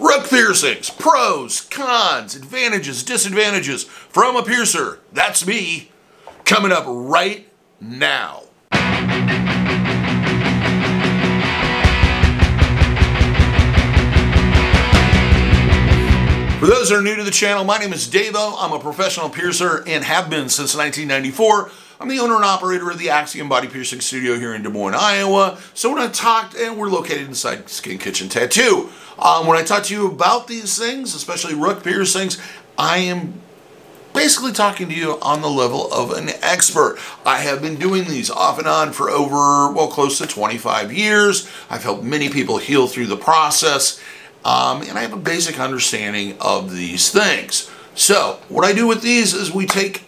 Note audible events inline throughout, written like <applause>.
Rook piercings, pros, cons, advantages, disadvantages from a piercer. That's me. Coming up right now. For those that are new to the channel, my name is DaVo. I'm a professional piercer and have been since 1994. I'm the owner and operator of the Axiom Body Piercing Studio here in Des Moines, Iowa. So when I talked, and we're located inside Skin Kitchen Tattoo. Um, when I talk to you about these things, especially rook piercings, I am basically talking to you on the level of an expert. I have been doing these off and on for over, well, close to 25 years. I've helped many people heal through the process. Um, and I have a basic understanding of these things. So what I do with these is we take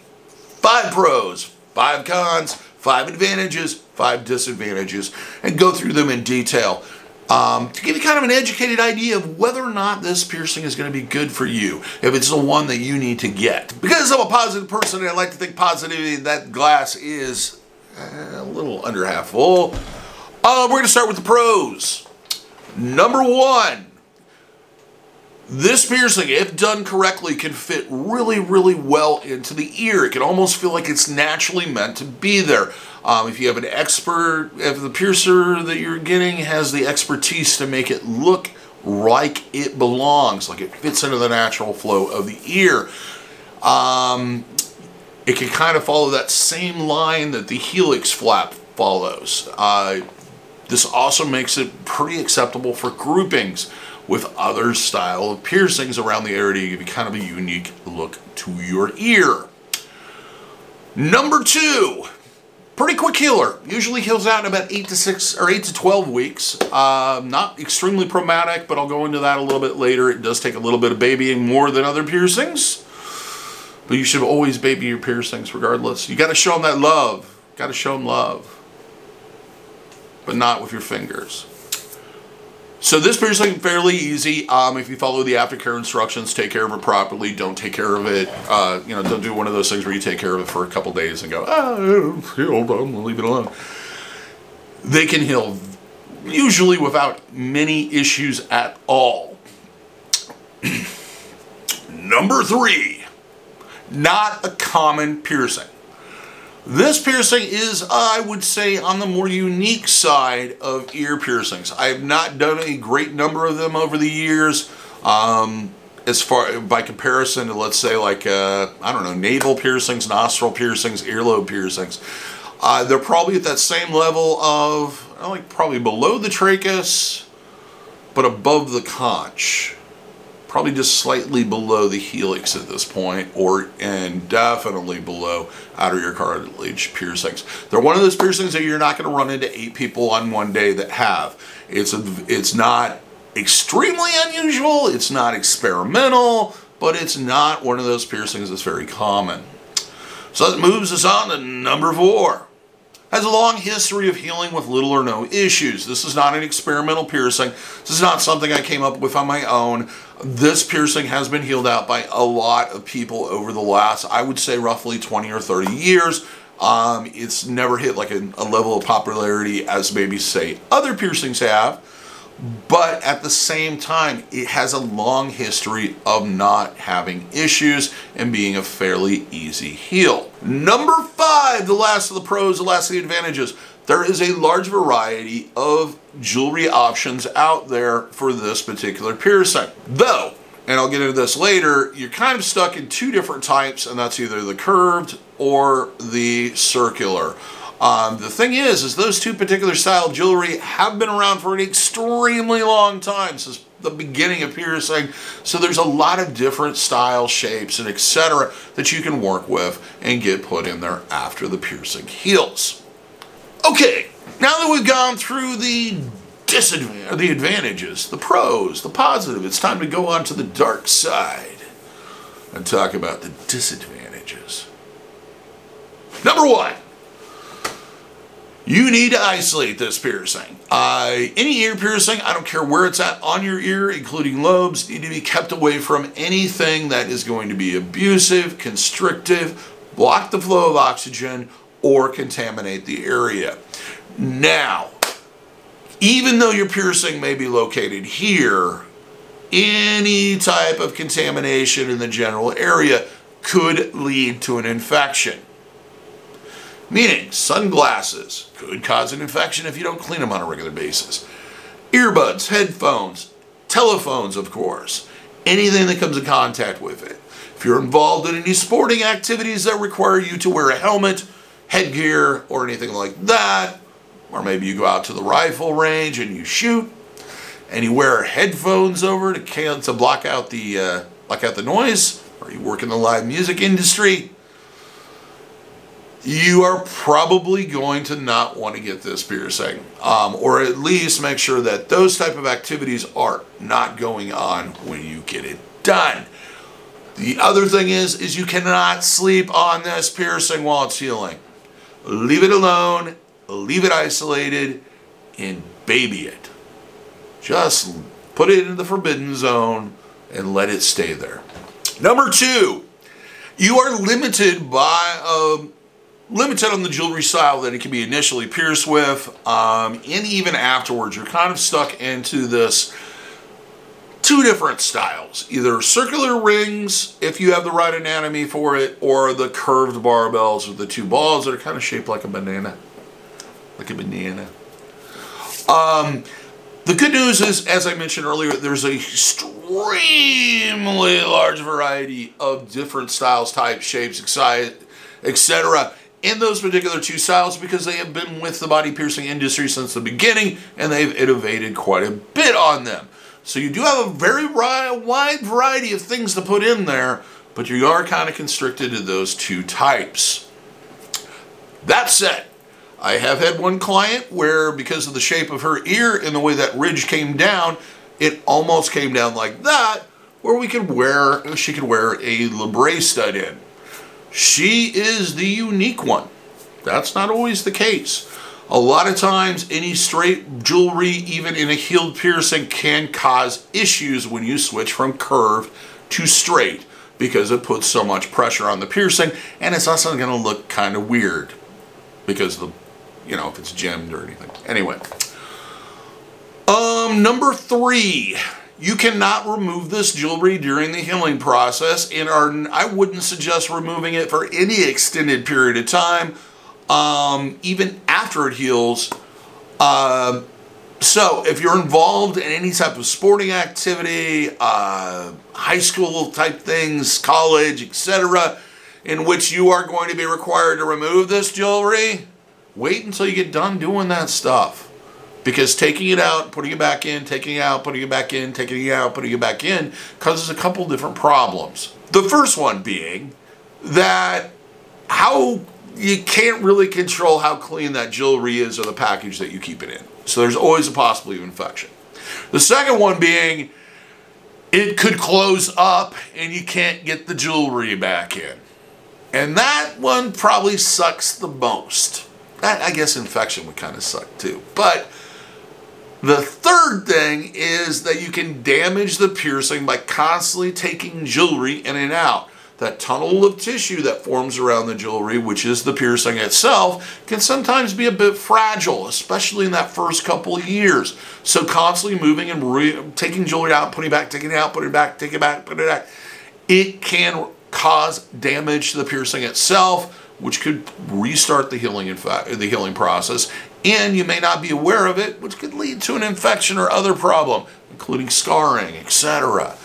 five pros, five cons, five advantages, five disadvantages, and go through them in detail um, to give you kind of an educated idea of whether or not this piercing is going to be good for you, if it's the one that you need to get. Because I'm a positive person and I like to think positivity, that glass is uh, a little under half full. Uh, we're going to start with the pros. Number one, this piercing, if done correctly, can fit really, really well into the ear. It can almost feel like it's naturally meant to be there. Um, if you have an expert, if the piercer that you're getting has the expertise to make it look like it belongs, like it fits into the natural flow of the ear, um, it can kind of follow that same line that the helix flap follows. Uh, this also makes it pretty acceptable for groupings with other style of piercings around the area to give you kind of a unique look to your ear. Number two, pretty quick healer. Usually heals out in about 8 to 6 or 8 to 12 weeks. Uh, not extremely problematic, but I'll go into that a little bit later. It does take a little bit of babying more than other piercings. But you should always baby your piercings regardless. You got to show them that love. Got to show them love. But not with your fingers. So this piercing fairly easy. Um, if you follow the aftercare instructions, take care of it properly. Don't take care of it. Uh, you know, don't do one of those things where you take care of it for a couple days and go, oh, healed. I'm gonna leave it alone. They can heal usually without many issues at all. <clears throat> Number three, not a common piercing. This piercing is, I would say, on the more unique side of ear piercings. I have not done a great number of them over the years. Um, as far by comparison to let's say like uh, I don't know navel piercings, nostril piercings, earlobe piercings, uh, they're probably at that same level of I like probably below the tragus, but above the conch probably just slightly below the helix at this point, or and definitely below outer ear cartilage piercings. They're one of those piercings that you're not going to run into eight people on one day that have. It's a, it's not extremely unusual. It's not experimental, but it's not one of those piercings that's very common. So that moves us on to number four has a long history of healing with little or no issues. This is not an experimental piercing. This is not something I came up with on my own. This piercing has been healed out by a lot of people over the last, I would say roughly 20 or 30 years. Um, it's never hit like a, a level of popularity as maybe say other piercings have but at the same time, it has a long history of not having issues and being a fairly easy heal. Number five, the last of the pros, the last of the advantages. There is a large variety of jewelry options out there for this particular piercing. Though, and I'll get into this later, you're kind of stuck in two different types, and that's either the curved or the circular. Um, the thing is, is those two particular style of jewelry have been around for an extremely long time, since the beginning of piercing. So there's a lot of different style, shapes, and etc. that you can work with and get put in there after the piercing heals. Okay, now that we've gone through the disadvantages, the advantages, the pros, the positive, it's time to go on to the dark side and talk about the disadvantages. Number one, you need to isolate this piercing. Uh, any ear piercing, I don't care where it's at on your ear, including lobes, need to be kept away from anything that is going to be abusive, constrictive, block the flow of oxygen, or contaminate the area. Now, even though your piercing may be located here, any type of contamination in the general area could lead to an infection. Meaning, sunglasses could cause an infection if you don't clean them on a regular basis. Earbuds, headphones, telephones, of course, anything that comes in contact with it. If you're involved in any sporting activities that require you to wear a helmet, headgear, or anything like that, or maybe you go out to the rifle range and you shoot, and you wear headphones over to, to block out the uh, block out the noise, or you work in the live music industry, you are probably going to not want to get this piercing, um, or at least make sure that those type of activities are not going on when you get it done. The other thing is, is you cannot sleep on this piercing while it's healing. Leave it alone, leave it isolated, and baby it. Just put it in the forbidden zone and let it stay there. Number two, you are limited by um, limited on the jewelry style that it can be initially pierced with, um, and even afterwards, you're kind of stuck into this two different styles. Either circular rings if you have the right anatomy for it or the curved barbells with the two balls that are kind of shaped like a banana. Like a banana. Um, the good news is as i mentioned earlier there's a extremely large variety of different styles types shapes etc in those particular two styles because they have been with the body piercing industry since the beginning and they've innovated quite a bit on them so you do have a very wide variety of things to put in there, but you are kind of constricted to those two types. That said, I have had one client where because of the shape of her ear and the way that ridge came down, it almost came down like that, where we could wear, she could wear a labret stud in. She is the unique one. That's not always the case. A lot of times, any straight jewelry, even in a healed piercing, can cause issues when you switch from curved to straight because it puts so much pressure on the piercing and it's also going to look kind of weird because the, you know, if it's gemmed or anything. Anyway. Um, number three, you cannot remove this jewelry during the healing process and are, I wouldn't suggest removing it for any extended period of time um, even after it heals. Uh, so if you're involved in any type of sporting activity, uh, high school type things, college, etc., in which you are going to be required to remove this jewelry, wait until you get done doing that stuff. Because taking it out, putting it back in, taking it out, putting it back in, taking it out, putting it back in, causes a couple different problems. The first one being that how you can't really control how clean that jewelry is or the package that you keep it in. So there's always a possibility of infection. The second one being it could close up and you can't get the jewelry back in. And that one probably sucks the most. That, I guess infection would kind of suck too. But the third thing is that you can damage the piercing by constantly taking jewelry in and out. That tunnel of tissue that forms around the jewelry, which is the piercing itself, can sometimes be a bit fragile, especially in that first couple of years. So constantly moving and taking jewelry out, putting it back, taking it out, putting it back, taking it back, putting it back, it can cause damage to the piercing itself, which could restart the healing the healing process, and you may not be aware of it, which could lead to an infection or other problem, including scarring, etc.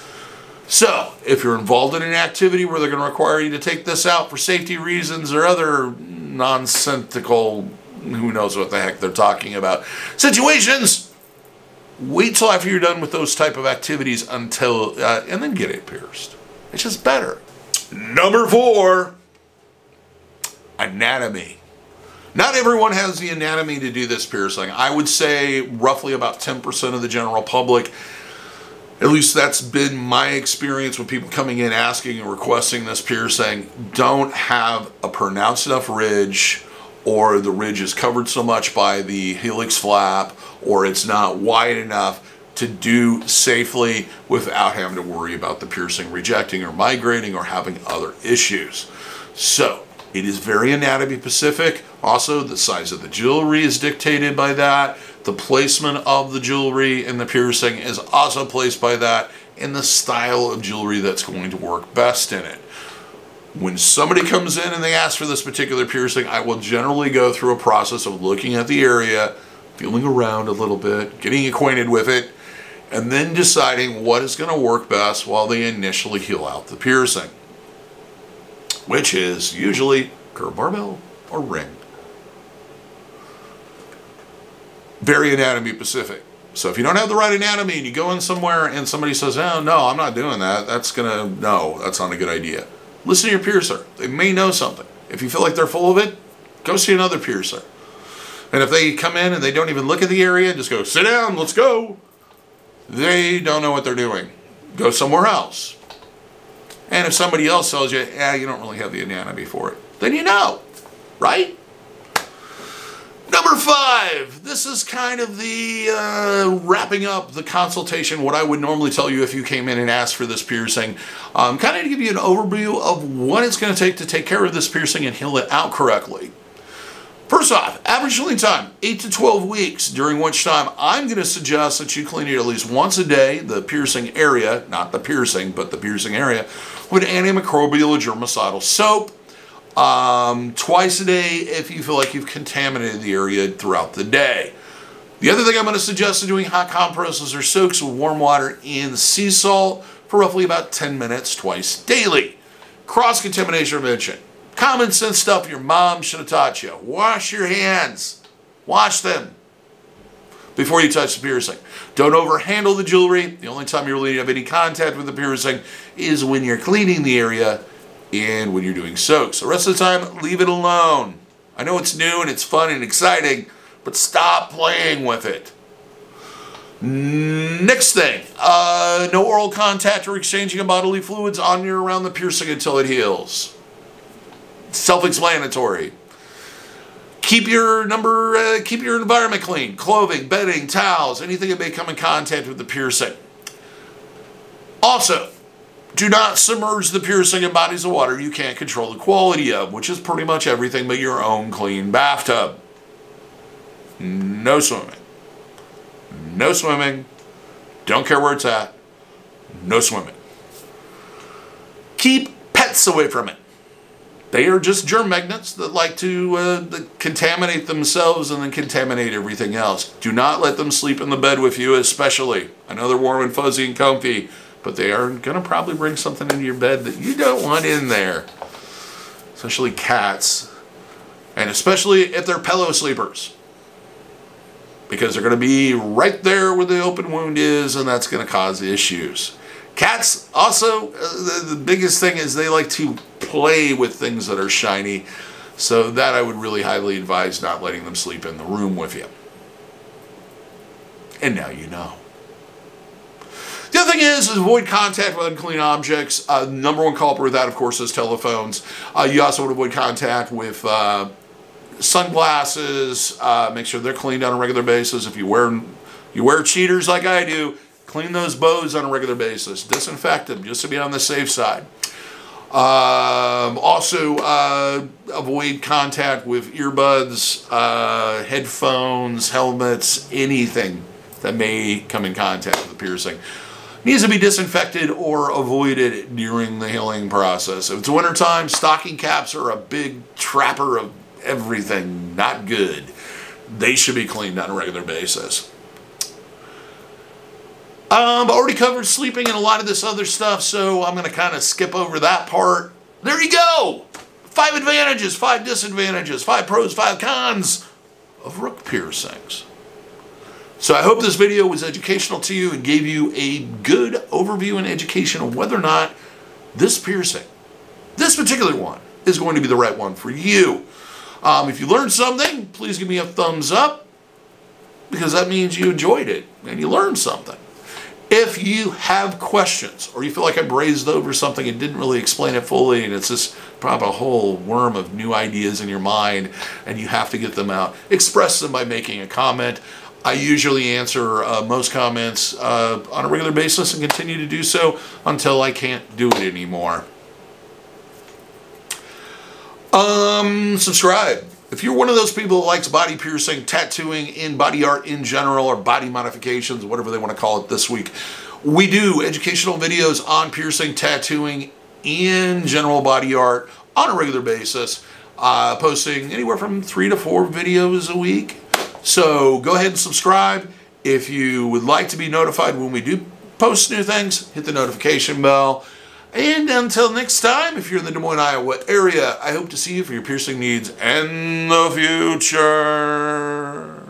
So, if you're involved in an activity where they're going to require you to take this out for safety reasons or other nonsensical, who knows what the heck they're talking about, situations, wait till after you're done with those type of activities until, uh, and then get it pierced. It's just better. Number four, anatomy. Not everyone has the anatomy to do this piercing. I would say roughly about 10% of the general public at least that's been my experience with people coming in asking and requesting this piercing, don't have a pronounced enough ridge or the ridge is covered so much by the helix flap or it's not wide enough to do safely without having to worry about the piercing rejecting or migrating or having other issues. So it is very anatomy specific. Also, the size of the jewelry is dictated by that. The placement of the jewelry and the piercing is also placed by that. and the style of jewelry that's going to work best in it. When somebody comes in and they ask for this particular piercing, I will generally go through a process of looking at the area, feeling around a little bit, getting acquainted with it, and then deciding what is going to work best while they initially heal out the piercing, which is usually curved barbell or ring. Very anatomy specific. So if you don't have the right anatomy and you go in somewhere and somebody says, oh, no, I'm not doing that, that's going to, no, that's not a good idea. Listen to your piercer. They may know something. If you feel like they're full of it, go see another piercer. And if they come in and they don't even look at the area, just go, sit down, let's go. They don't know what they're doing. Go somewhere else. And if somebody else tells you, yeah, you don't really have the anatomy for it, then you know, right? Number five, this is kind of the uh, wrapping up the consultation, what I would normally tell you if you came in and asked for this piercing. Um, kind of to give you an overview of what it's going to take to take care of this piercing and heal it out correctly. First off, average healing time, 8 to 12 weeks, during which time I'm going to suggest that you clean it at least once a day, the piercing area, not the piercing, but the piercing area, with antimicrobial or germicidal soap um, twice a day if you feel like you've contaminated the area throughout the day. The other thing I'm going to suggest is doing hot compresses or soaks with warm water and sea salt for roughly about 10 minutes twice daily. Cross-contamination prevention. Common sense stuff your mom should have taught you. Wash your hands. Wash them before you touch the piercing. Don't overhandle the jewelry. The only time you really have any contact with the piercing is when you're cleaning the area and when you're doing soaks. The rest of the time, leave it alone. I know it's new and it's fun and exciting, but stop playing with it. Next thing, uh, no oral contact or exchanging of bodily fluids on or around the piercing until it heals. Self-explanatory. Keep your number, uh, keep your environment clean. Clothing, bedding, towels, anything that may come in contact with the piercing. Also, do not submerge the piercing in bodies of water you can't control the quality of, which is pretty much everything but your own clean bathtub. No swimming. No swimming. Don't care where it's at. No swimming. Keep pets away from it. They are just germ magnets that like to uh, contaminate themselves and then contaminate everything else. Do not let them sleep in the bed with you, especially. I know they're warm and fuzzy and comfy, but they are going to probably bring something into your bed that you don't want in there. Especially cats. And especially if they're pillow sleepers. Because they're going to be right there where the open wound is and that's going to cause issues. Cats also, uh, the, the biggest thing is they like to play with things that are shiny. So that I would really highly advise not letting them sleep in the room with you. And now you know. The other thing is, is avoid contact with unclean objects. Uh, number one culprit of that, of course, is telephones. Uh, you also want to avoid contact with uh, sunglasses. Uh, make sure they're cleaned on a regular basis. If you wear you wear cheaters like I do, clean those bows on a regular basis. Disinfect them just to be on the safe side. Um, also, uh, avoid contact with earbuds, uh, headphones, helmets, anything that may come in contact with the piercing needs to be disinfected or avoided during the healing process. If it's wintertime, stocking caps are a big trapper of everything not good. They should be cleaned on a regular basis. Um, already covered sleeping and a lot of this other stuff, so I'm going to kind of skip over that part. There you go! Five advantages, five disadvantages, five pros, five cons of rook piercings. So I hope this video was educational to you and gave you a good overview and education of whether or not this piercing, this particular one, is going to be the right one for you. Um, if you learned something, please give me a thumbs up because that means you enjoyed it and you learned something. If you have questions or you feel like I brazed over something and didn't really explain it fully and it's just probably a whole worm of new ideas in your mind and you have to get them out, express them by making a comment. I usually answer uh, most comments uh, on a regular basis and continue to do so until I can't do it anymore. Um, subscribe. If you're one of those people that likes body piercing, tattooing, in body art in general, or body modifications, whatever they want to call it this week, We do educational videos on piercing, tattooing, and general body art on a regular basis, uh, posting anywhere from three to four videos a week. So go ahead and subscribe. If you would like to be notified when we do post new things, hit the notification bell. And until next time, if you're in the Des Moines, Iowa area, I hope to see you for your piercing needs in the future.